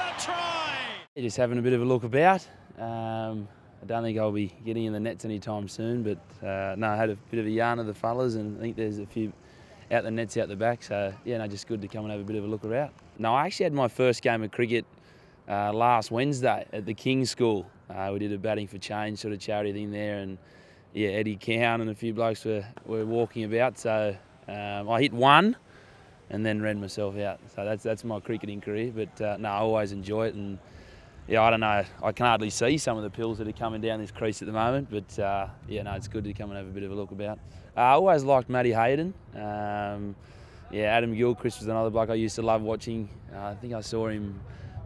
What a try! Just having a bit of a look about. Um, I don't think I'll be getting in the nets anytime soon, but uh, no, I had a bit of a yarn of the fellas, and I think there's a few out the nets out the back. So yeah, no, just good to come and have a bit of a look around. No, I actually had my first game of cricket uh, last Wednesday at the King's School. Uh, we did a batting for change sort of charity thing there, and yeah, Eddie Cowan and a few blokes were, were walking about. So um, I hit one and then ran myself out. So that's that's my cricketing career. But uh, no, I always enjoy it and yeah, I don't know. I can hardly see some of the pills that are coming down this crease at the moment, but uh, yeah, no, it's good to come and have a bit of a look about. Uh, I always liked Matty Hayden. Um, yeah, Adam Gilchrist was another bloke I used to love watching. Uh, I think I saw him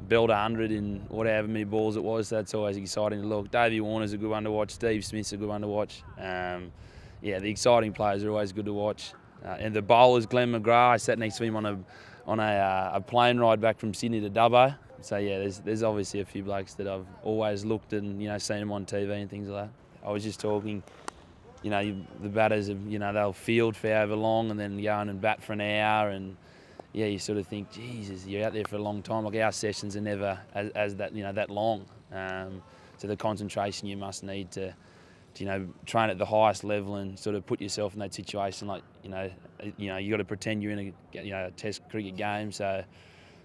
belt 100 in whatever many balls it was. That's always exciting to look. Davey Warner's a good one to watch. Steve Smith's a good one to watch. Um, yeah, the exciting players are always good to watch. Uh, and the bowlers, Glenn McGrath, I sat next to him on a on a, uh, a plane ride back from Sydney to Dubbo so yeah, there's there's obviously a few blokes that I've always looked and you know seen them on TV and things like that. I was just talking, you know, the batters, of you know, they'll field for however long and then go in and bat for an hour and yeah, you sort of think, Jesus, you're out there for a long time. Like our sessions are never as, as that you know that long. Um, so the concentration you must need to, you know, train at the highest level and sort of put yourself in that situation. Like you know, you know, you got to pretend you're in a you know a Test cricket game. So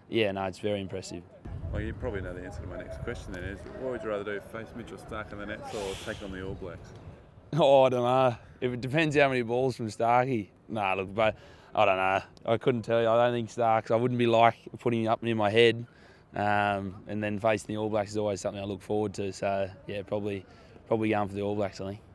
yeah, no, it's very impressive. Well, you probably know the answer to my next question then is what would you rather do, face Mitchell Starc in the nets or take on the All Blacks? Oh, I don't know. If it depends how many balls from Starkey. Nah, look, but I don't know. I couldn't tell you. I don't think Starks. I wouldn't be like putting up near my head. Um, and then facing the All Blacks is always something I look forward to. So yeah, probably probably going for the All Blacks. I think.